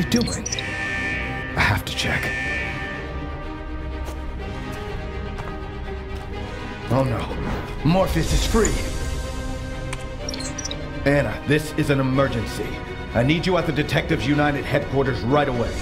He doing? I have to check. Oh no. Morpheus is free! Anna, this is an emergency. I need you at the Detectives United headquarters right away.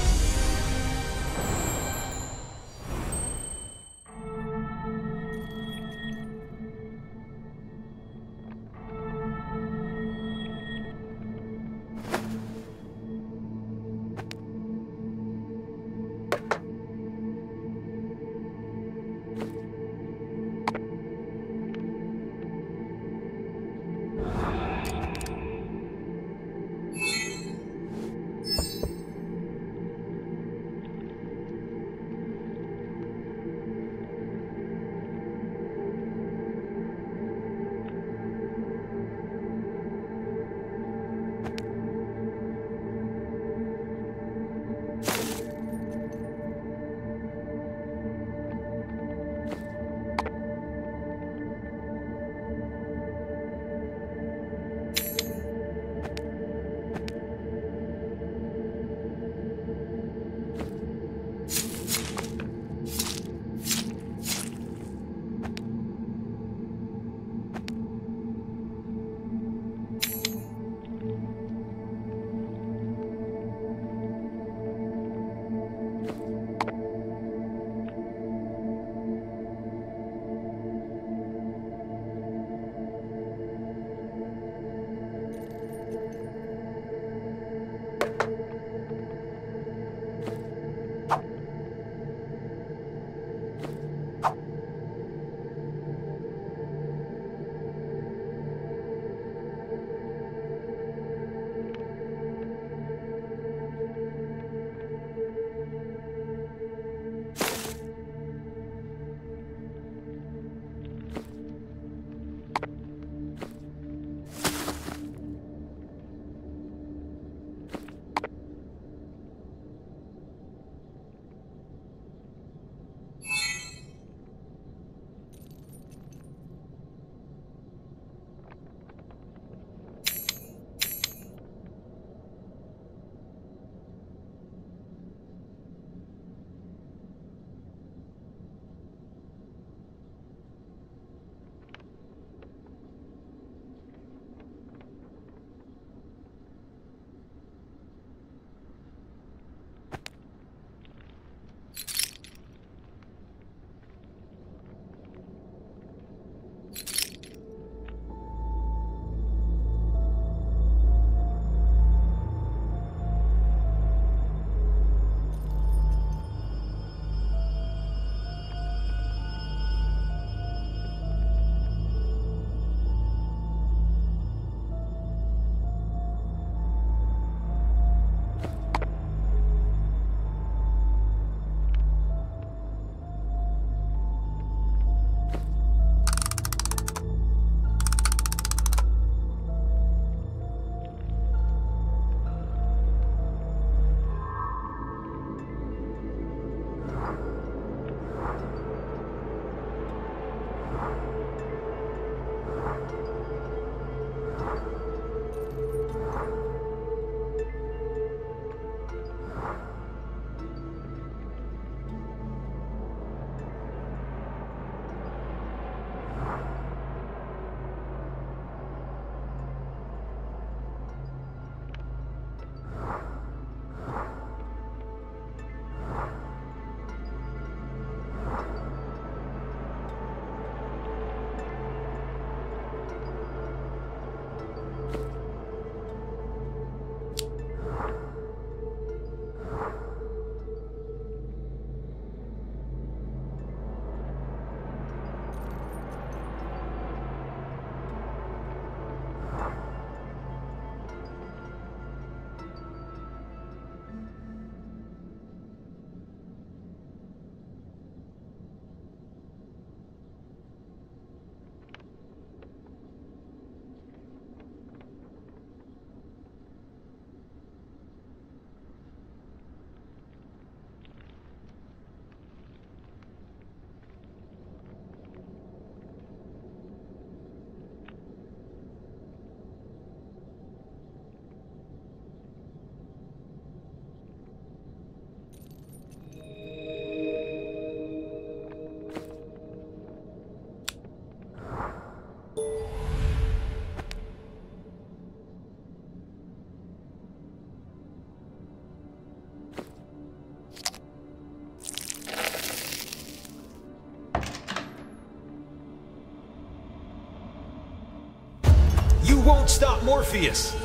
Won't stop Morpheus!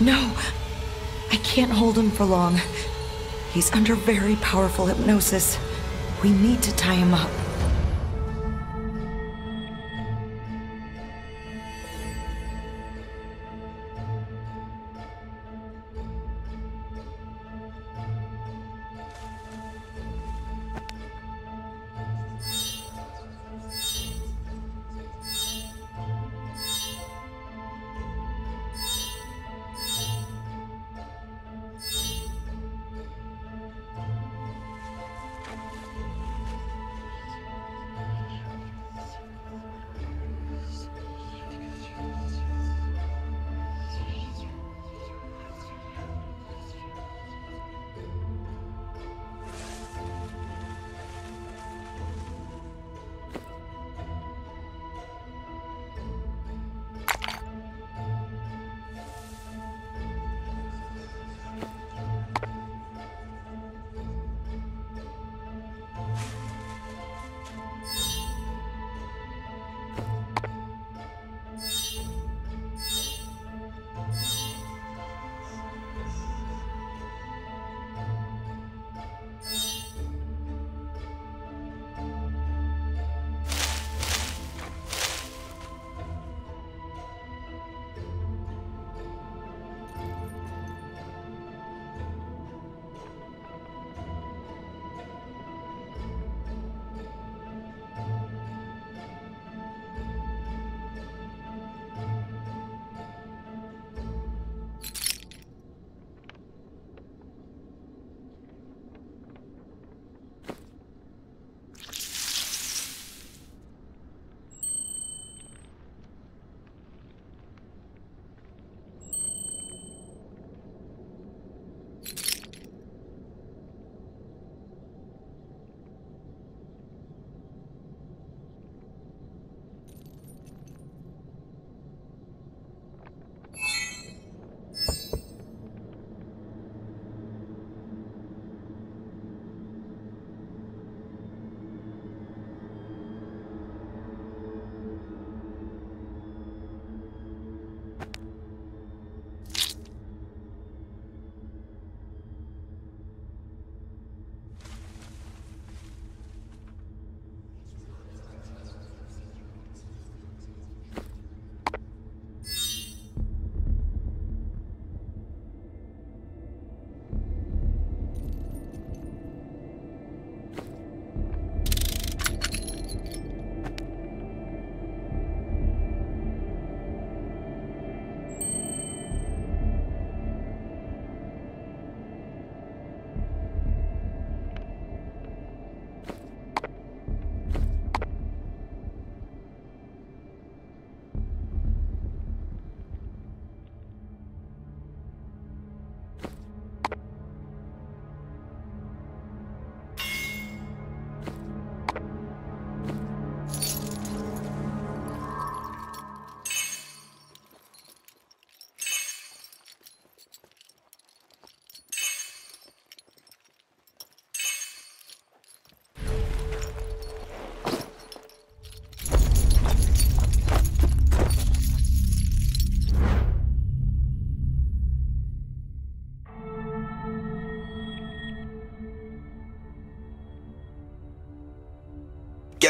No, I can't hold him for long. He's under very powerful hypnosis. We need to tie him up.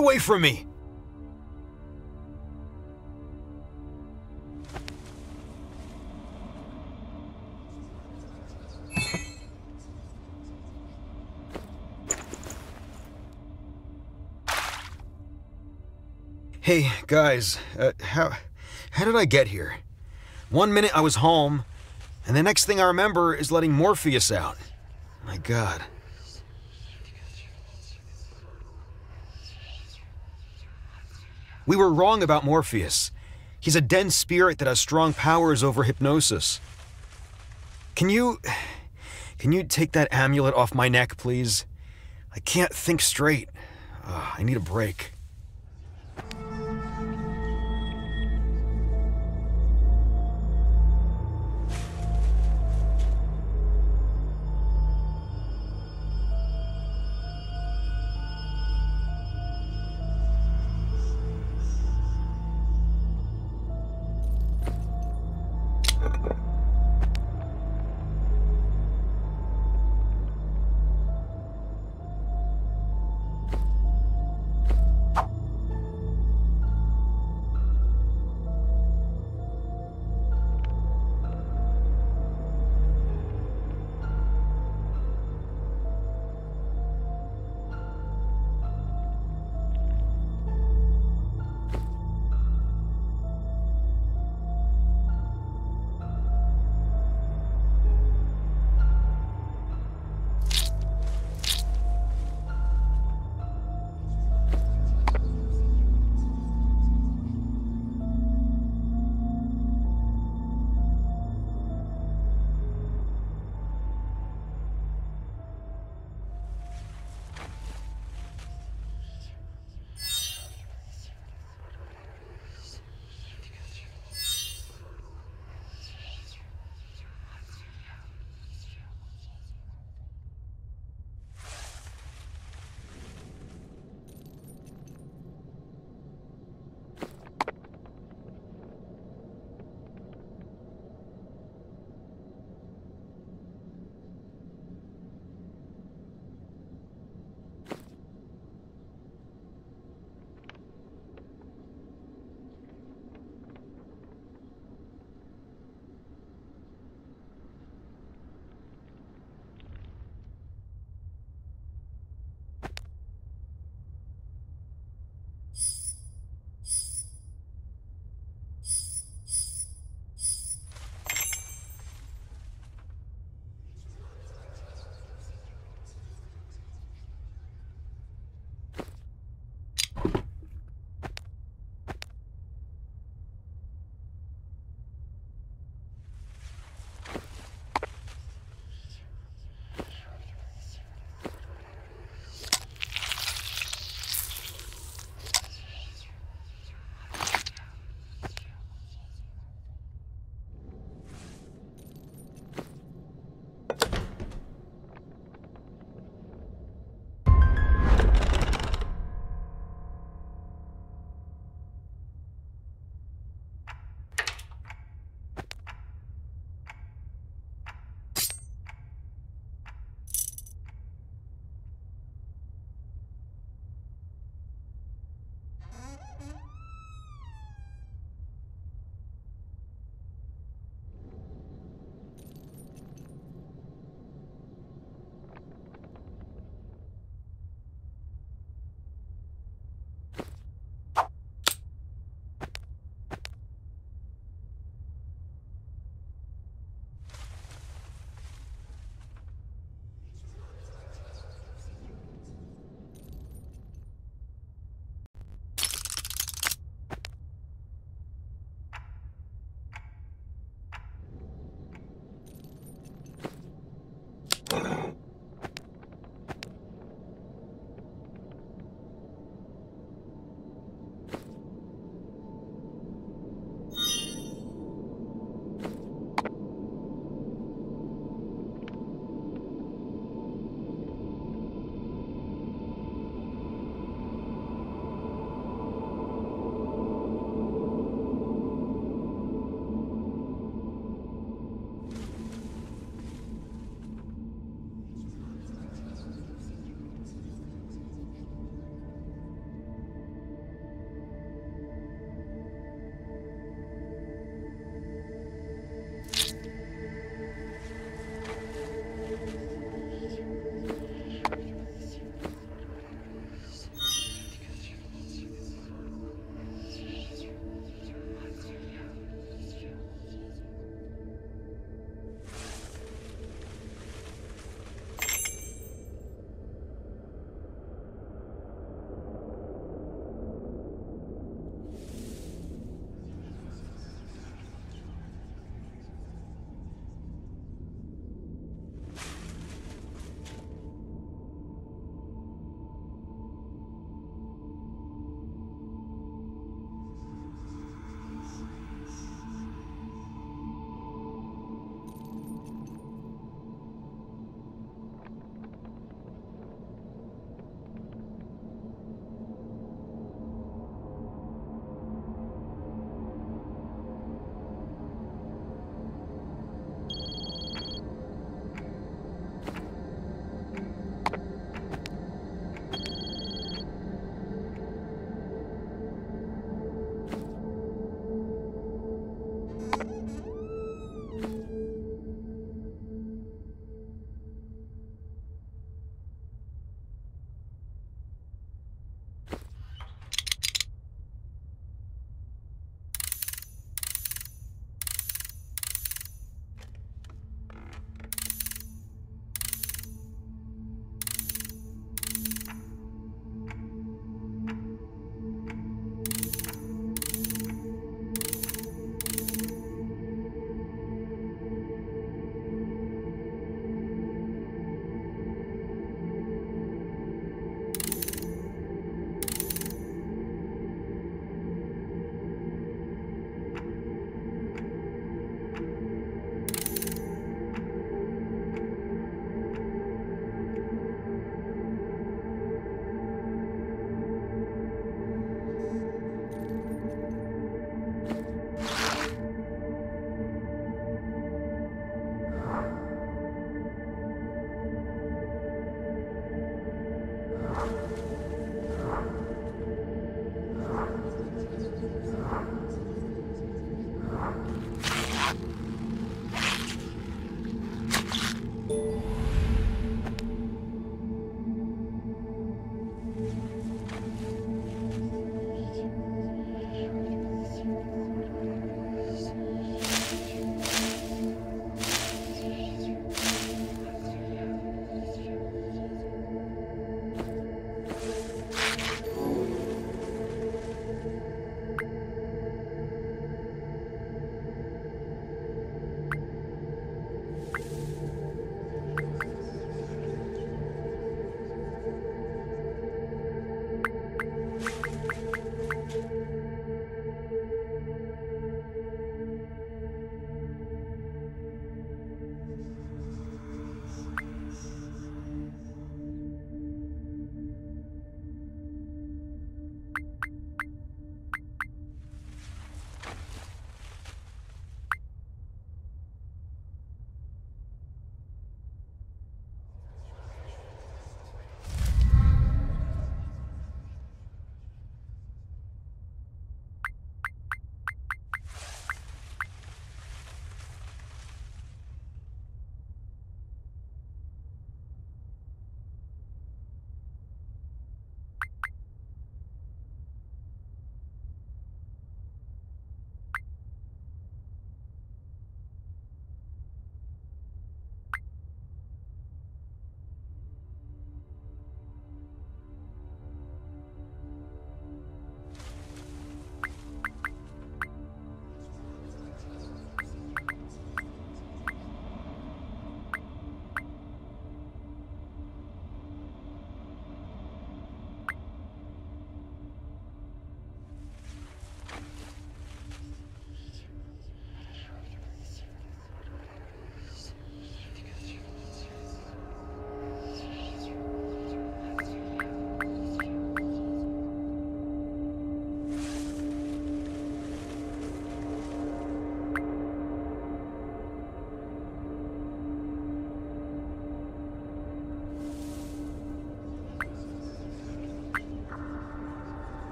Away from me! Hey, guys, uh, how, how did I get here? One minute I was home, and the next thing I remember is letting Morpheus out. My god. We were wrong about Morpheus. He's a dense spirit that has strong powers over hypnosis. Can you. Can you take that amulet off my neck, please? I can't think straight. Uh, I need a break.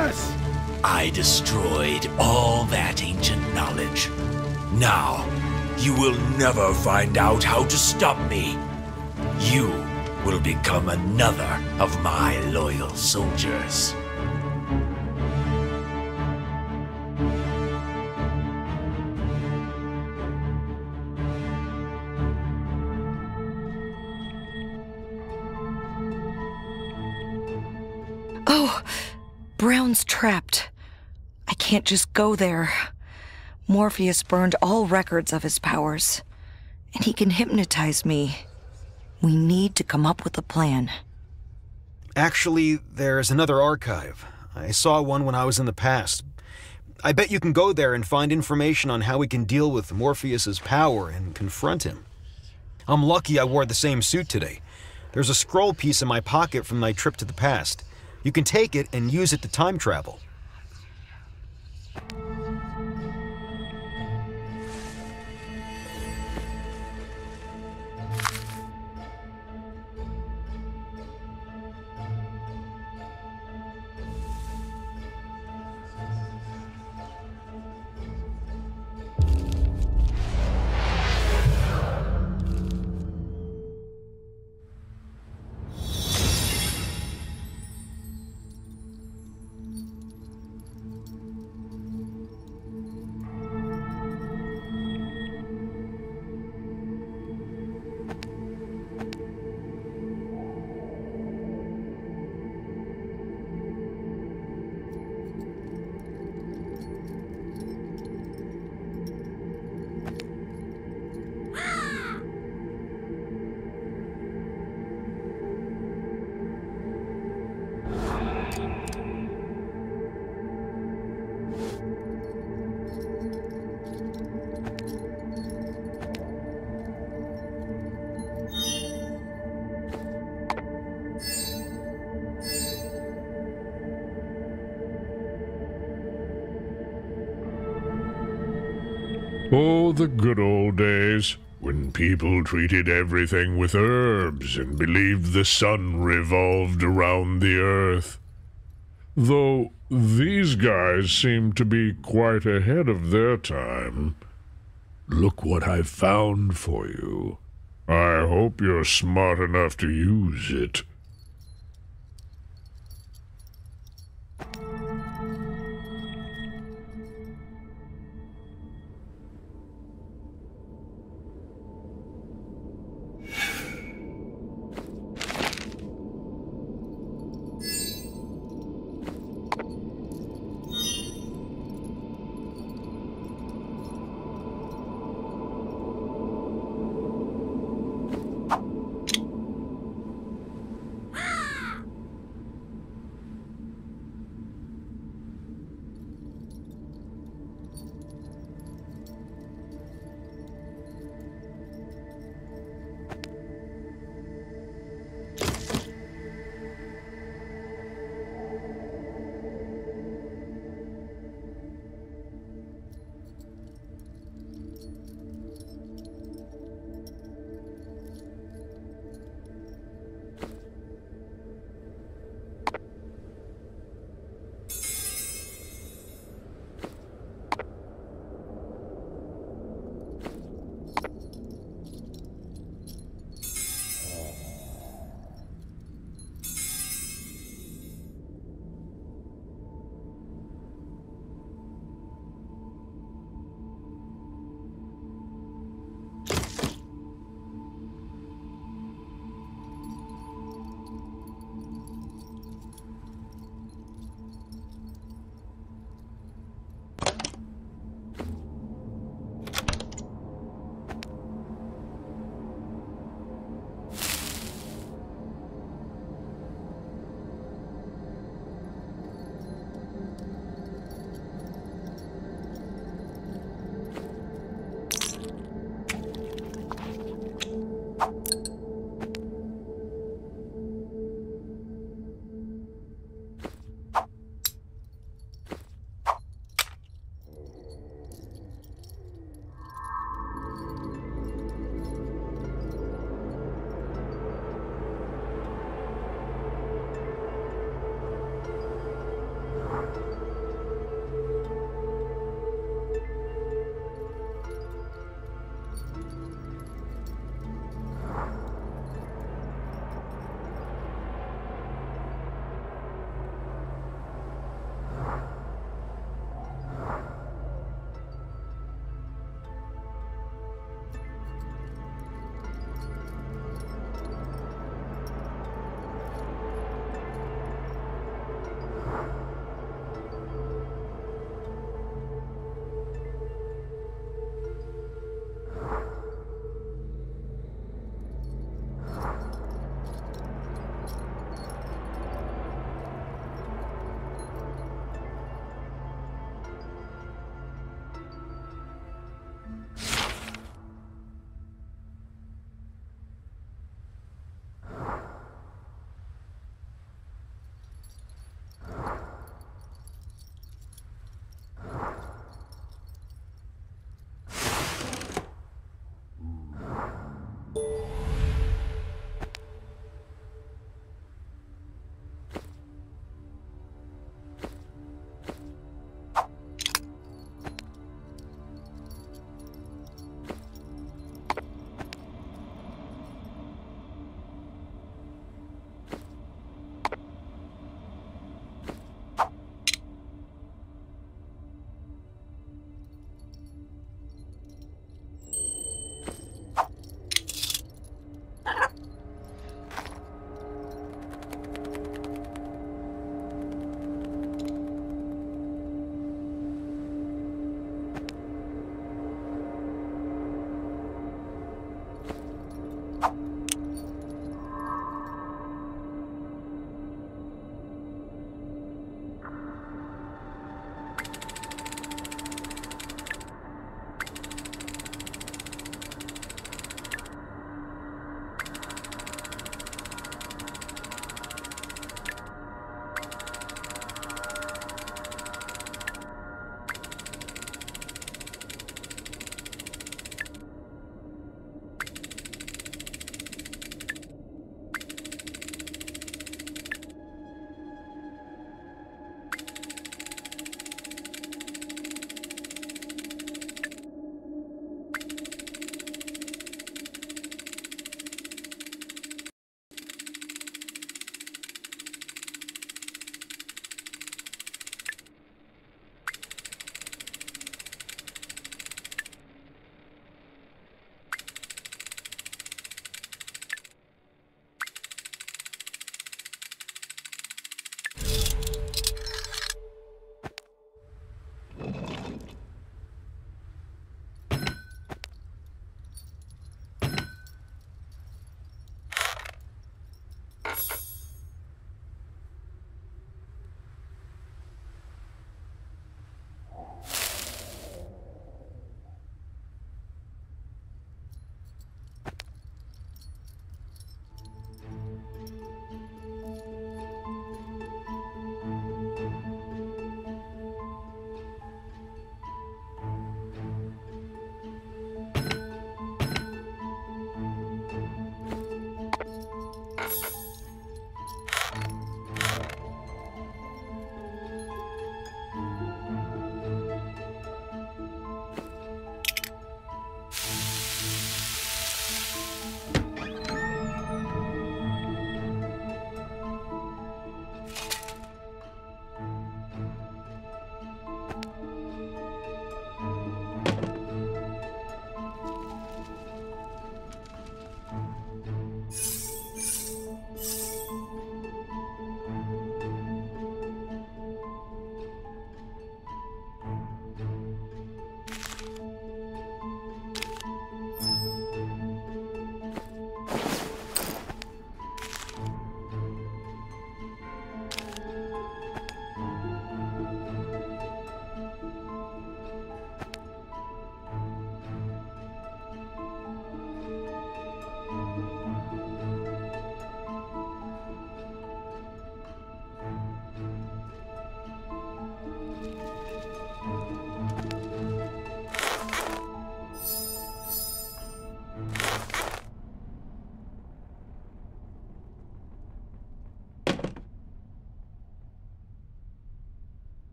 Morpheus! I destroyed all that ancient knowledge. Now, you will never find out how to stop me. You will become another of my loyal soldiers. Oh, Brown's trapped. I can't just go there. Morpheus burned all records of his powers, and he can hypnotize me. We need to come up with a plan. Actually, there's another archive. I saw one when I was in the past. I bet you can go there and find information on how we can deal with Morpheus's power and confront him. I'm lucky I wore the same suit today. There's a scroll piece in my pocket from my trip to the past. You can take it and use it to time travel. Oh, the good old days, when people treated everything with herbs and believed the sun revolved around the earth. Though these guys seem to be quite ahead of their time. Look what I've found for you. I hope you're smart enough to use it.